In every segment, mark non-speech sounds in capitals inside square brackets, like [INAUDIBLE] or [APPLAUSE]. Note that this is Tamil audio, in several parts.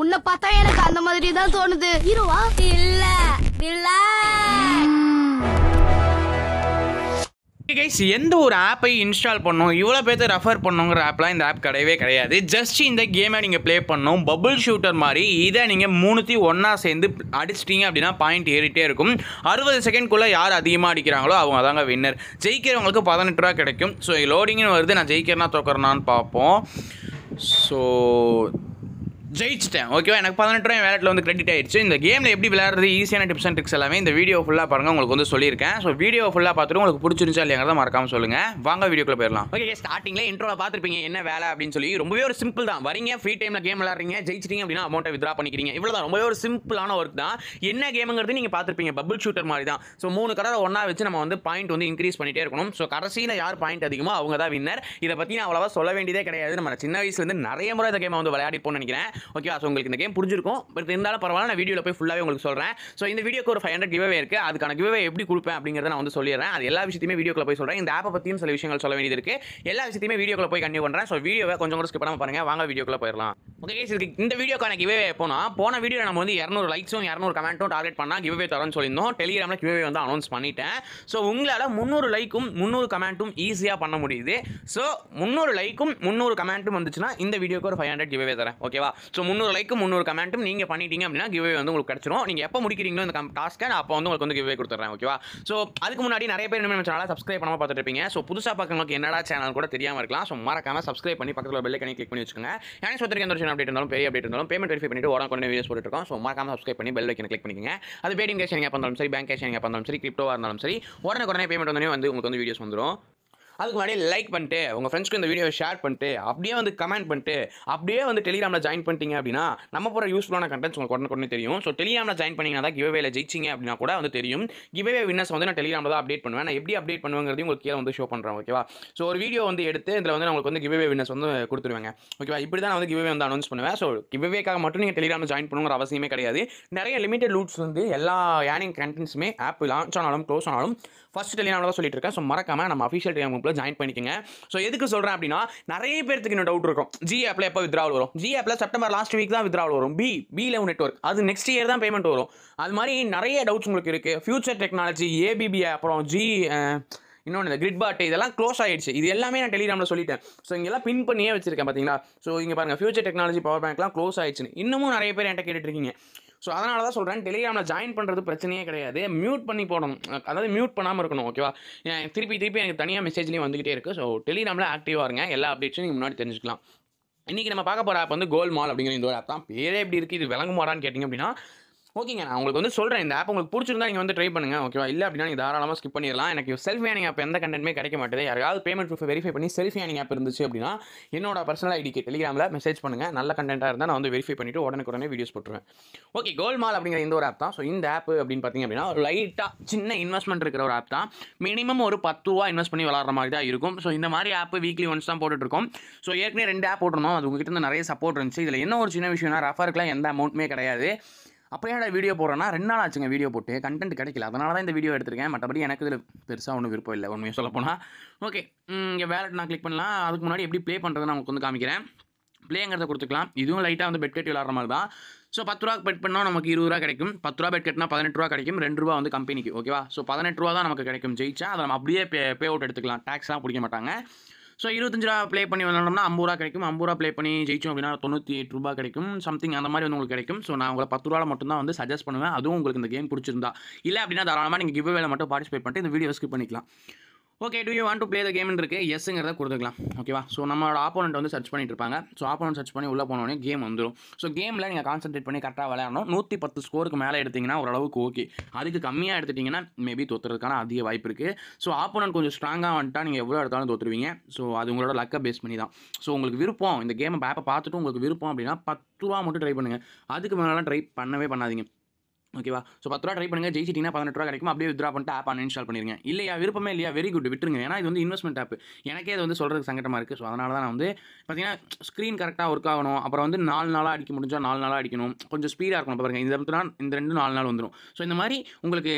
உன்னை பார்த்தா எனக்கு அந்த மாதிரி தான் தோணுது. ஹீரோவா இல்ல இல்ல. கைஸ் எந்த ஒரு ஆப்பை இன்ஸ்டால் பண்ணணும் இவ்வளோ பேர்த்து ரெஃபர் பண்ணுங்கிற ஆப்லாம் இந்த ஆப் கிடையவே கிடையாது. ஜஸ்ட் இந்த கேமை நீங்கள் ப்ளே பண்ணோம் பபுள் ஷூட்டர் மாதிரி இதை நீங்கள் மூணுத்தி ஒன்றா சேர்ந்து அடிச்சிட்டிங்க அப்படின்னா பாயிண்ட் ஏறிட்டே இருக்கும். அறுபது செகண்ட்குள்ளே யார் அதிகமாக அடிக்கிறாங்களோ அவங்க தாங்க வின்னர் ஜெயிக்கிறவங்களுக்கு பதினெட்டு ரூபா கிடைக்கும். ஸோ லோடிங்னு வருது நான் ஜெயிக்கிறனா தோக்கிறனான்னு பார்ப்போம். ஸோ ஜெயிச்சிட்டேன். ஓகேவா எனக்கு பதினெட்டு ரூபாய் வேலட்டில் வந்து கிரெடிட் ஆயிடுச்சு. இந்த கேமில் எப்படி விளையாடுறது? ஈஸியான டிப்ஸ் அண்ட் ட்ரிக்ஸ் எல்லாமே இந்த வீடியோ ஃபுல்லாக பாருங்கள் உங்களுக்கு வந்து சொல்லியிருக்கேன். ஸோ வீடியோ ஃபுல்லாக பார்த்துட்டு உங்களுக்கு பிடிச்சிருந்துச்சா இல்லையாங்கிறத மறக்காம சொல்லுங்கள் வாங்க வீடியோக்குள்ள போயிடலாம். ஓகே ஸ்டார்டிங்கில் இன்ட்ரோவில் பார்த்துருப்பீங்க. என்ன வேலை அப்படின்னு சொல்லி ரொம்பவே ஒரு சிம்பிள் தான். வரீங்க ஃப்ரீ டைமில் கேம் விளையாடுறீங்க ஜெயிச்சிட்டீங்க அப்படின்னா அமௌண்ட்டை வித்ரா பண்ணிக்கிறீங்க. இவ்வளோ தான் ரொம்பவே ஒரு சிம்பிளான ஒர்க் தான். என்ன கேமுங்கிறது நீங்கள் பார்த்துருப்பீங்க. பபுள் ஷூட்டர் மாதிரி தான். ஸோ மூணு கடை ஒன்றா வச்சு நம்ம வந்து பாயிண்ட் வந்து இன்க்ரீஸ் பண்ணிட்டே இருக்கணும். ஸோ கடைசியில் யார் பாயிண்ட் அதிகமோ அவங்க தான் வின்னர் இதை பற்றி நான் அவ்வளோவா சொல்ல வேண்டியதே கிடையாது. நம்ம சின்ன வயசுலேருந்து நிறைய முறை இந்த கேமை வந்து விளையாடிப்போம்னு நினைக்கிறேன். ஓகேவா ஸோ உங்களுக்கு இந்த கேம் புரிஞ்சிருக்கும் பட் இருந்தாலும் பரவாயில்ல நான் வீடியோவில் போய் ஃபுல்லாகவே உங்களுக்கு சொல்கிறேன் ஸோ இந்த வீடியோக்கு ஒரு ஃபைவ் ஹண்ட்ரட் கிவ்வே இருக்குது அதுக்கான கிவ்வே எப்படி கொடுப்பேன் அப்படிங்கிறத நான் வந்து சொல்லிடுறேன். அது எல்லா விஷயத்தையுமே வீடியோக்குள்ள போய் சொல்கிறேன் இந்த ஆப்பை பற்றியும் சில விஷயங்கள் சொல்ல வேண்டியது இருக்குது எல்லா விஷயத்தையுமே வீடியோக்குள்ள போய் கண்டினியூ பண்ணுறேன் ஸோ வீடியோவை கொஞ்சம் கூட ஸ்கிப் பண்ணாமல் பாருங்கள் வாங்க வீடியோக்குள்ள போயிடலாம். ஓகே இதுக்கு இந்த வீடியோக்கான கிவ்வே போனால் போன வீடியோ நம்ம வந்து இரநூறு லைக்ஸும் இரநூறு கமெண்ட்டும் டார்கெட் பண்ணால் கிவ்வே தரோம்னு சொல்லியிருந்தோம். டெலிகிராமில் கிவ்வே வந்து அனௌன்ஸ் பண்ணிட்டேன். ஸோ உங்களால் முந்நூறு லைக்கும் முந்நூறு கமெண்ட்டும் ஈஸியாக பண்ண முடியுது. ஸோ முந்நூறு லைக்கும் முந்நூறு கமெண்ட்டும் வந்துச்சுன்னா இந்த வீடியோக்கு ஒரு ஃபைவ் ஹண்ட்ரட் கிவ்வே தரேன். ஓகேவா ஸோ முந்நூறு லைக்கும் முந்நூறு கமெண்ட்டும் நீங்கள் பண்ணிட்டீங்க அப்படின்னா கிவ்வே வந்து உங்களுக்கு கிடச்சிரும். நீங்கள் எப்போ முடிக்கிறீங்களோ இந்த டாஸ்க்கை நான் அப்போ வந்து உங்களுக்கு வந்து கிவ்வே கொடுத்துட்றேன் ஓகேவா ஸோ அதுக்கு முன்னாடி நிறைய பேர் நம்ம சேனலை சப்ஸ்கிரைப் பண்ணாமல் பார்த்துட்டு இருப்பீங்க ஸோ புதுசாக பார்க்கறவங்களுக்கு என்னடா சேனல் கூட தெரியாமல் இருக்கலாம். ஸோ மறக்காம சப்ஸ்கிரைப் பண்ணி பக்கத்தில் பெல் கனி கிளிக் பண்ணி வச்சுக்கோங்க. எனக்கு சொல்லிருக்க எந்த ஒரு அப்டேட் இருந்தாலும் பெரிய அப்டேட் இருந்தாலும் பேமெண்ட் வெரிஃபை பண்ணிட்டு உடனே கொண்டு வீடியோஸ் போட்டுருக்கோம் ஸோ மறக்காம சப்ஸ்கிரைப் பண்ணி பெல் வைக்கணும் கிளிக் பண்ணிக்கங்க. அது பேடிஎம் கேஷ் நீங்கள் பண்ணாலும் சரி பேங்க் கேஷ் நீங்கள் பண்ணாலும் சரி கிரிப்டோவாக இருந்தாலும் சரி உடனே உடனே பேமெண்ட் வந்து உங்களுக்கு வந்து வீடியோஸ் வந்துடும் அதுக்கு முன்னாடி லைக் பண்ணிட்டு உங்கள் ஃப்ரெண்ட்ஸ்க்கு இந்த வீடியோவை ஷேர் பண்ணிட்டு அப்படியே வந்து கமெண்ட் பண்ணிட்டு அப்படியே வந்து டெலிகிராமில் ஜாயின் பண்ணிட்டீங்க அப்படின்னா நம்ம போகிற யூஸ்ஃபுல்லான கண்டென்ட்ஸ் உங்களுக்கு உடனே உடனே தெரியும். ஸோ டெலிகிராமில் ஜாயின் பண்ணிங்கன்னா தான் கிவ்வேல ஜெயிச்சிங்க அப்படின்னா கூட வந்து தெரியும். கிவ்வே வின்னர்ஸ் வந்து நான் டெலிகிராமில் தான் அப்டேட் பண்ணுவேன். நான் எப்படி அப்டேட் பண்ணுவேங்கிறதையும் உங்களுக்கு கீழே வந்து ஷோ பண்ணுறேன் ஓகேவா ஸோ ஒரு வீடியோ வந்து எடுத்து இதில் வந்து உங்களுக்கு வந்து கிவ்வே வின்னர்ஸ் வந்து கொடுத்துருவேங்க ஓகேவா இப்படி தான் நான் வந்து கிவ்வே வந்து அனௌன்ஸ் பண்ணுவேன். ஸோ கிவ்வேக்காக மட்டும் நீங்கள் டெலிகிராமில் ஜாயின் பண்ணுங்கிற அவசியமே கிடையாது. நிறைய லிமிடெட் லூட்ஸ் வந்து எல்லா ஏனிங் கண்டென்ட்ஸுமே ஆப் லான்ச் ஆனாலும் க்ளோஸ் ஆனாலும் ஃபஸ்ட் டெலிகிராமில் தான் சொல்லிட்டு இருக்கேன். ஸோ மறக்காமல் நம்ம அஃபிஷியல் டெலிகிராம் குரூப்பில் ஜாயின் பண்ணிக்கங்க. ஸோ எதுக்கு சொல்கிறேன் அப்படின்னா நிறைய பேருக்கு இன்னும் டவுட் இருக்கும். ஜி ஆப்பில் எப்போ வித்ராவல் வரும்? ஜி ஆப்பில் செப்டம்பர் லாஸ்ட் வீக் தான் வித்ராவல் வரும். பி பி லெவன் நெட்ஒர்க் அது நெக்ஸ்ட் இயர் தான் பேமெண்ட் வரும். அது மாதிரி நிறைய டவுட்ஸ் உங்களுக்கு இருக்குது future technology A P P அப்புறம் ஜி இன்னொன்று இந்த கிரிட் பாட் இதெல்லாம் க்ளோஸ் ஆகிடுச்சு இது எல்லாமே நான் டெலிகிராமில் சொல்லிட்டேன். ஸோ இங்கெல்லாம் பின் பண்ணியே வச்சிருக்கேன் பார்த்தீங்களா ஸோ இங்கே பாருங்கள் ஃபியூச்சர் டெக்னாலஜி பவர் பேங்க்லாம் க்ளோஸ் ஆயிடுச்சுன்னு. இன்னமும் நிறைய பேர் என்கிட்ட கேட்டுட்ருக்கீங்க ஸோ அதனால தான் சொல்கிறேன் டெலிகிராமில் ஜாயின் பண்ணுறது பிரச்சனையே கிடையாது. மியூட் பண்ணி போடணும். அதாவது மியூட் பண்ணாமல் இருக்கணும் ஓகேவா திருப்பி திருப்பி எனக்கு தனியாக மெசேஜ்லேயும் வந்துகிட்டே இருக்குது ஸோ டெலிகிராமில் ஆக்டிவாக இருங்க. எல்லா அப்டேட்ஸும் நீங்கள் முன்னாடி தெரிஞ்சுக்கலாம். இன்றைக்கி நம்ம பார்க்க போகிற ஆப் வந்து கோல் மால் அப்படிங்கிற இந்த ஒரு ஆப் தான். பேரே எப்படி இருக்குது இது விளங்குமாடான்னு கேட்டிங்க அப்படின்னா ஓகேங்க நான் உங்களுக்கு வந்து சொல்கிறேன் இந்த ஆப் உங்களுக்கு பிடிச்சிருந்தா நீங்கள் வந்து ட்ரை பண்ணுங்க ஓகேவா இல்லை அப்படின்னா நீங்கள் தாராளமாக ஸ்கிப் பண்ணிடலாம். எனக்கு செல்ஃபி ஏனிங் ஆப் எந்த கண்டென்ட்மே கிடைக்க மாட்டேது. யாராவது பேமெண்ட் ப்ரூஃப் வெரிஃபை பண்ணி செல்ஃபி ஏனிங் ஆப் இருந்துச்சு அப்படின்னா என்னோட பர்சனல் ஐடிக்கு டெலிகிராமில் மெசேஜ் பண்ணுங்கள் நல்ல கண்டென்ட்டாக இருந்தால் நான் வந்து வெரிஃபை பண்ணிவிட்டு உடனுக்குடனே வீடியோஸ் போட்டுருவேன். ஓகே கோல் மால் அப்படிங்கிற இந்த ஒரு ஆப் தான். ஸோ இந்த ஆப் அப்படின்னு பார்த்தீங்க அப்படின்னா லைட்டாக சின்ன இன்வெஸ்ட்மெண்ட் இருக்கிற ஒரு ஆப் தான். மினிமம் ஒரு பத்து ரூபா இன்வெஸ்ட் பண்ணி விளாட்ற மாதிரி தான் இருக்கும். ஸோ இந்த மாதிரி ஆப் வீக்லி ஒன்ஸ் தான் போட்டுட்ருக்கோம். ஸோ ஏற்கனவே ரெண்டு ஆப் போட்டிருந்தோம். அது உங்ககிட்ட இருந்து நிறைய சப்போர்ட் இருந்துச்சு. இதில் என்ன ஒரு சின்ன விஷயம்னா ரெஃபருக்குலாம் எந்த அமௌண்ட்டுமே கிடையாது. அப்போ ஏன்டா வீடியோ போடுறேன்னா ரெண்டு நாள் ஆச்சுங்க வீடியோ போட்டு கண்டென்ட் கிடைக்கல. அதனால தான் இந்த வீடியோ எடுத்திருக்கேன். மற்றபடி எனக்கு இதில் பெருசாக ஒன்றும் விருப்பம் இல்லை உண்மையை சொல்ல போனால் ஓகே இங்கே வேலட் நான் கிளிக் பண்ணலாம். அதுக்கு முன்னாடி எப்படி ப்ளே பண்ணுறது நான் உங்களுக்கு வந்து காமிக்கிறேன். ப்ளேங்கிறத கொடுத்துக்கலாம். இதுவும் லைட்டாக வந்து பெட் கட்டி விளாட்ற மாதிரி தான் ஸோ பத்து ரூபா பெட் பண்ணால் நமக்கு இருபது ரூபா கிடைக்கும். பத்து ரூபா பெட் கட்டினா பதினெட்டு ரூபா கிடைக்கும். ரெண்டு ரூபா வந்து கம்பெனிக்கு ஓகேவா ஸோ பதினெட்டு ரூபா தான் நமக்கு கிடைக்கும். ஜெயிச்சா அதை நம்ம அப்படியே பே பே அவுட் எடுத்துக்கலாம். டேக்ஸ்லாம் பிடிக்க மாட்டாங்க. ஸோ இருபத்தஞ்சு ரூபா ப்ளே பண்ணி விளாண்டோம்னா ஐம்பது ரூபா கிடைக்கும். ஐம்பது ரூபா ப்ளே பண்ணி ஜெயிச்சோம் அப்படின்னா தொண்ணூற்றி எட்டு ரூபா கிடைக்கும். சம்திங் அந்த மாதிரி வந்து உங்களுக்கு கிடைக்கும். ஸோ நான் உங்களை பத்து ரூபா மட்டும் தான் வந்து சஜஸ்ட் பண்ணுவேன். அதுவும் உங்களுக்கு இந்த கேம் பிடிச்சிருந்தா. இல்லை அப்படின்னா தாராளமாக நீங்கள் கிவ் வேலை மட்டும் பார்ட்டிசிபேட் பண்ணிட்டு இந்த வீடியோ ஸ்கிப் பண்ணிக்கலாம். Okay do you want to play the கேம்னு இருக்கு? எஸ்ங்கிறத கொடுத்துக்கலாம். ஓகேவா ஸோ நம்மளோட ஆப்போனண்ட் வந்து சர்ச் பண்ணிட்டு இருப்பாங்க. ஸோ ஆப்போனண்ட் சர்ச் பண்ணி உள்ளே போனோடனே கேம் வந்துடும் ஸோ கேமில் நீங்கள் கான்சன்ட்ரேட் பண்ணி கரெக்டாக விளையாடணும். நூற்றி பத்து ஸ்கோருக்கு மேலே எடுத்தீங்கன்னா ஓரளவுக்கு ஓகே அதுக்கு கம்மியாக எடுத்துட்டிங்கன்னா மேபி தோத்துறதுக்கான அதிக வாய்ப்பு இருக்குது ஸோ ஆப்போனண்ட் கொஞ்சம் ஸ்ட்ராங்காக வந்துட்டா நீங்கள் எவ்வளோ எடுத்தாலும் தோத்துருவீங்க. ஸோ அது உங்களோட லக்கை பேஸ் பண்ணி தான். ஸோ உங்களுக்கு விருப்பம். இந்த கேமை பேப்பை பார்த்துட்டு உங்களுக்கு விருப்பம் அப்படின்னா பத்து ரூபா மட்டும் ட்ரை பண்ணுங்கள் அதுக்கு மேலாம் ட்ரை பண்ணவே பண்ணாதீங்க. ஓகேவா ஸோ பத்து ரூபா ட்ரை பண்ணுங்க. ஜெயிச்சிட்டிங்கன்னா பதினெட்டு ரூபா கிடைக்கும்? அப்படியே வித்ரா பண்ணிட்டு ஆப் அன்இன்ஸ்டால் பண்ணிருங்க. இல்லையா? விருப்பமே இல்லையா? வெரி குட் விட்டுருங்க. ஏன்னா இது வந்து இன்வெஸ்ட்மெண்ட் ஆப் எனக்கே அது வந்து சொல்கிறதுக்கு சங்கடமாக இருக்குது ஸோ அதனால தான் நான் வந்து பார்த்தீங்கன்னா ஸ்க்ரீன் கரெக்டாக ஒர்க் ஆகணும். அப்புறம் வந்து நாலு நாளாக அடிக்க முடிஞ்சால் நாலு நாளாக அடிக்கணும். கொஞ்சம் ஸ்பீடாக இருக்கணும். பாருங்கள் இந்த இடத்துல இந்த ரெண்டு நாலு நாள் வந்துடும் ஸோ இந்த மாதிரி உங்களுக்கு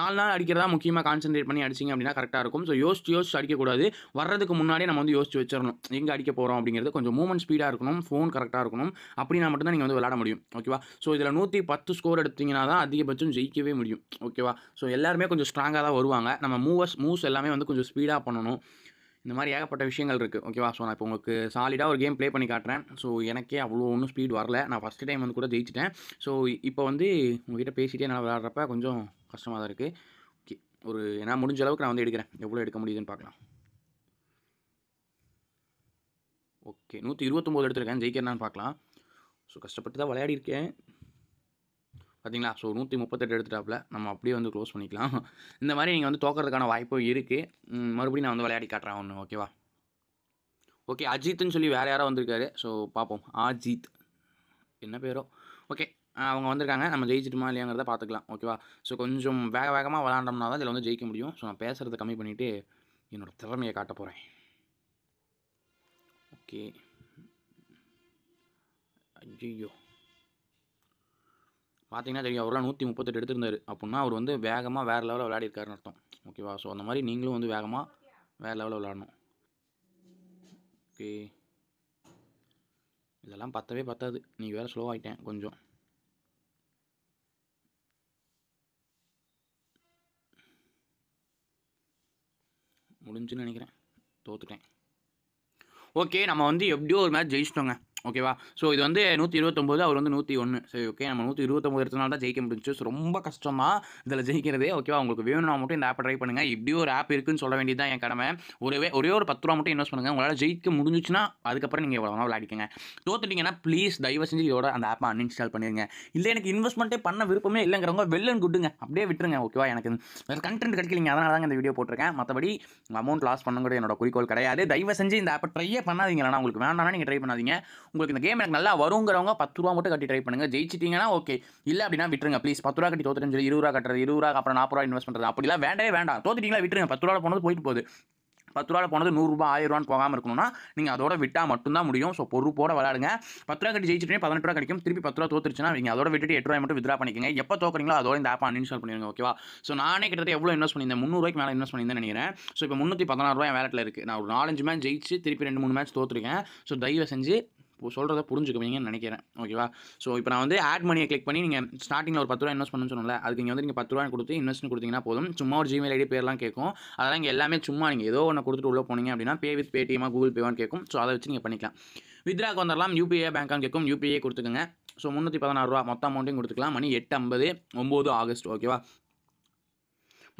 நாலு நாள் அடிக்கிறதா முக்கியமாக கான்சென்ட்ரேட் பண்ணி அடிச்சிங்க அப்படின்னா கரெக்டாக இருக்கும். ஸோ யோசிச்சு யோசிச்சு அடிக்கக்கூடாது. வர்றதுக்கு முன்னாடியே நம்ம வந்து யோசிச்சு வச்சிடணும் எங்கே அடிக்க போகிறோம் அப்படிங்கிறது கொஞ்சம் மூவ்மெண்ட் ஸ்பீடாக இருக்கணும். ஃபோன் கரெக்டாக இருக்கணும். அப்படின்னா மட்டும்தான் நீங்கள் வந்து விளாட முடியும். ஓகேவா ஸோ இதில் நூற்றி பத்து ஸ்கோர் எடுத்தீங்கன்னா தான் அதிகபட்சம் ஜெயிக்கவே முடியும். ஓகேவா? ஸோ எல்லாருமே கொஞ்சம் ஸ்ட்ராங்காக தான் வருவாங்க. நம்ம மூவர்ஸ் மூவ்ஸ் எல்லாமே வந்து கொஞ்சம் ஸ்பீடாக பண்ணணும். இந்த மாதிரி ஏகப்பட்ட விஷயங்கள் இருக்குது ஓகேவா? ஸோ நான் இப்போ உங்களுக்கு சாலிடாக ஒரு கேம் ப்ளே பண்ணி காட்டுறேன். ஸோ எனக்கே அவ்வளோ ஒன்றும் ஸ்பீட் வரல. நான் ஃபஸ்ட் டைம் வந்து கூட ஜெயிச்சிட்டேன். ஸோ இப்போ வந்து உங்ககிட்ட பேசிகிட்டே நான் விளாட்றப்ப கொஞ்சம் கஷ்டமாக தான் இருக்குது ஓகே. ஒரு ஏன்னா முடிஞ்ச அளவுக்கு நான் வந்து எடுக்கிறேன். எவ்வளோ எடுக்க முடியுதுன்னு பார்க்கலாம். ஓகே. நூற்றி இருபத்தொம்போது எடுத்திருக்கேன். ஜெயிக்கிறேன்னு பார்க்கலாம். ஸோ கஷ்டப்பட்டு தான் விளையாடிருக்கேன். பார்த்தீங்களா? ஸோ நூற்றி முப்பத்தெட்டு எடுத்துட்டாப்புல. நம்ம அப்படியே வந்து க்ளோஸ் பண்ணிக்கலாம். [LAUGHS] இந்த மாதிரி நீங்கள் வந்து தோக்கிறதுக்கான வாய்ப்பும் இருக்குது மறுபடியும் நான் வந்து விளையாடி காட்டுறேன் ஒன்று ஓகேவா ஓகே அஜித்னு சொல்லி வேறு யாரோ வந்திருக்காரு. ஸோ பார்ப்போம். அஜித். என்ன பேரோ? ஓகே அவங்க வந்திருக்காங்க. நம்ம ஜெயிச்சிட்டுமா இல்லையாங்கிறத பார்த்துக்கலாம் ஓகேவா ஸோ கொஞ்சம் வேக வேகமாக விளாண்டோம்னா தான் இதில் வந்து ஜெயிக்க முடியும். ஸோ நான் பேசுகிறத கம்மி பண்ணிவிட்டு என்னோடய திறமையை காட்ட போகிறேன் ஓகே ஐயோ பார்த்தீங்கன்னா தெரியும் அவரெல்லாம் நூற்றி முப்பத்தெட்டு எடுத்திருந்தார். அப்படின்னா அவர் வந்து வேகமாக வேறு லெவலில் விளையாடிருக்காருன்னு அர்த்தம். ஓகேவா ஸோ அந்த மாதிரி நீங்களும் வந்து வேகமாக வேறு லெவலில் விளையாடணும். ஓகே இதெல்லாம் பத்தவே பத்தாது. நீ வேறு ஸ்லோ ஆகிட்டேன் கொஞ்சம். முடிஞ்சுன்னு நினைக்கிறேன். தோத்துட்டேன். ஓகே நம்ம வந்து எப்படியோ ஒரு மேட்ச் ஜெயிச்சிட்டோங்க. ஓகேவா ஸோ இது வந்து நூற்றி இருபத்தொம்போது அவர் வந்து நூற்றி ஒன்று சரி ஓகே நம்ம நூற்றி இருபத்தொம்போது எடுத்தனால தான் ஜெயிக்க முடிஞ்சு ஸோ ரொம்ப கஷ்டம் தான் இதில் ஜெயிக்கிறதே. ஓகேவா உங்களுக்கு வேணும்னா மட்டும் இந்த ஆப்பை ட்ரை பண்ணுங்கள் இப்படி ஒரு ஆப் இருக்குன்னு சொல்ல வேண்டியது தான் என் கடமை. ஒரே ஒரே ஒரு பத்து ரூபா மட்டும் இன்வெஸ்ட் பண்ணுங்கள் உங்களால் ஜெயிக்க முடிஞ்சுச்சுன்னா அதுக்கப்புறம் நீங்கள் எவ்வளோ விளையாடிக்கங்க. தோத்துட்டிங்கன்னா ப்ளீஸ் தயவு செஞ்சு இதோட அந்த ஆப்பை அன்இன்ஸ்டால் பண்ணிடுங்க இல்லை எனக்கு இன்வெஸ்ட்மெண்ட்டே பண்ண விருப்பமே இல்லைங்கிறவங்க வெள்ளன் குட்டுங்க அப்படியே விட்டுருங்க. ஓகேவா எனக்கு வேறு கண்டென்ட் கிடைக்கலிங்க. அதனால தாங்க இந்த வீடியோ போட்டிருக்கேன். மற்றபடி அமௌண்ட் லாஸ் பண்ணக்கூட என்னோட குறிக்கோள் கிடையாது. தயவு செஞ்சு இந்த ஆப்பை ட்ரையே பண்ணாதீங்க. இல்லைனா உங்களுக்கு வேண்டாம்னா நீங்கள் ட்ரை பண்ணாதீங்க. உங்களுக்கு இந்த கேம் எனக்கு நல்லா வருங்கிறவங்க பத்து ரூபா மட்டும் கட்டி ட்ரை பண்ணுங்க. ஜெயிச்சிட்டிங்கன்னா ஓகே இல்லை அப்படின்னா விட்டுருங்க. ப்ளீஸ் பத்து ரூபா கட்டி தோத்துட்டு சொல்லி இருபது ரூபா கட்டுறது இருபது ரூபா அப்புறம் நாற்பது ரூபா இன்வெஸ்ட் பண்ணுறது அப்படிலாம் வேண்டவே வேண்டாம். தோத்துட்டிங்களா விட்டுருங்க. பத்து ரூபா போனது போயிட்டு போகுது. பத்து ரூபா போனது நூறுரூபா ஆயிரம் ரூபான்னு போகாமல் இருக்கணும்னா நீங்கள் அதோட விட்டால் மட்டும்தான் முடியும். ஸோ பொறுப்போட விளாடுங்க பத்து ரூபா கட்டி ஜெயிச்சிட்டே பதினெட்டு ரூபா கிடைக்கும். திருப்பி பத்து ரூபா தோத்துருச்சுன்னா நீங்கள் அதோட விட்டுட்டு எட்டு ரூபாய் மட்டும் வித்ரா பண்ணிக்கங்க. எப்போ தோக்குறீங்களோ அதோட இந்த ஆப் அன்இன்ஸ்டால் பண்ணிடுங்க ஓகேவா ஸோ நானே கிட்டத்தட்ட எவ்வளோ இன்வெஸ்ட் பண்ணியிருந்தேன்? முந்நூறுவாய்க்கு மேலே இன்வெஸ்ட் பண்ணியிருந்தேன் நினைக்கிறேன். ஸோ இப்போ முந்நூற்றி பதினாறு ரூபாய் வேலட்டில் இருக்குது நான் ஒரு நாலஞ்சு மேட்ச் ஜெயிச்சு திருப்பி ரெண்டு மூணு மேட்ச் தோற்றுருக்கேன் ஸோ தயவு செஞ்சு சொல்கிறத புரிஞ்சுக்குவீங்கன்னு நினைக்கிறேன். ஓகேவா ஸோ இப்போ நான் வந்து ஆட் மணியை கிளிக் பண்ணி நீங்கள் ஸ்டார்டிங்கில் ஒரு பத்து ரூபா இன்வெஸ்ட் பண்ணணும்னு சொன்னல அதுக்கு நீங்கள் வந்து நீங்கள் பத்து ரூபா கொடுத்து இன்வெஸ்ட் கொடுத்தீங்கன்னா போதும். சும்மா ஒரு ஜிமெயில் ஐடி பேர்லாம் கேட்கும் அதெல்லாம் இங்கே எல்லாமே சும்மா நீங்கள் ஏதோ ஒன்று கொடுத்துட்டு உள்ளே போனீங்க அப்படின்னா பே வித் பேடிஎம்மா கூகுள் பேவான்னு கேட்கும் ஸோ அதை வச்சு நீங்கள் பண்ணிக்கலாம். வித்ராக்கு வந்துடலாம் யூபிஐ பேங்கான்னு கேட்கும் யூபிஐ கொடுத்துக்கோங்க. ஸோ முந்நூற்றி பதினாறு ரூபா மொத்த அமௌண்ட்டையும் கொடுத்துக்கலாம். மணி எட்டு ஐம்பது ஒம்பது ஆகஸ்ட். ஓகேவா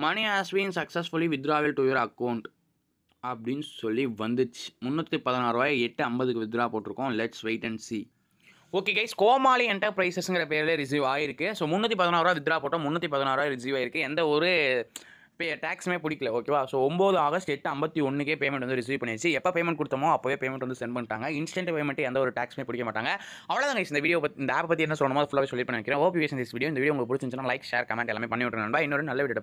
money has been successfully withdrawal to your account அப்படின்னு சொல்லி வந்துச்சு. முந்நூற்றி பதினாறுவாய் எட்டு ஐம்பதுக்கு வித்ரா போட்டிருக்கோம். Let's wait and see okay guys Komali என்டர்பிரைசஸ்ங்கிற பேரில் ரிசீவ் ஆயிருக்கு. ஸோ முந்நூற்றி பதினாறுவா வித்ரா போட்டோம். முந்நூற்றி பதினாறு ரிசீவ் ஆயிருக்கு. எந்த ஒரு பே டேக்ஸுமே பிடிக்கல ஓகேவா ஸோ ஒம்பது ஆகஸ்ட் எட்டு ஐம்பத்தி ஒன்றுக்கே பேமெண்ட் வந்து ரிசீவ் பண்ணிடுச்சு எப்போ பேமெண்ட் கொடுத்தோமோ அப்போவே பேமெண்ட் வந்து சென்ட் பண்ணிட்டாங்க. இன்ஸ்டன்ட் பேமெண்ட் எந்த ஒரு டேக்ஸுமே பிடிக்க மாட்டாங்க. அவ்வளோதான் guys. இந்த வீடியோ பற்றி இந்த ஆப் பற்றி என்ன சொல்லணுமோ ஃபுல்லாக சொல்லி நினைக்கிறேன் ஓபி இந்த வீடியோ இந்த வீடியோ உங்களுக்கு பிடிச்சிருந்துச்சுன்னா லைக் ஷேர் கமெண்ட் எல்லாமே பண்ணி விட்டுருந்தா இன்னொரு நல்ல வீடியோ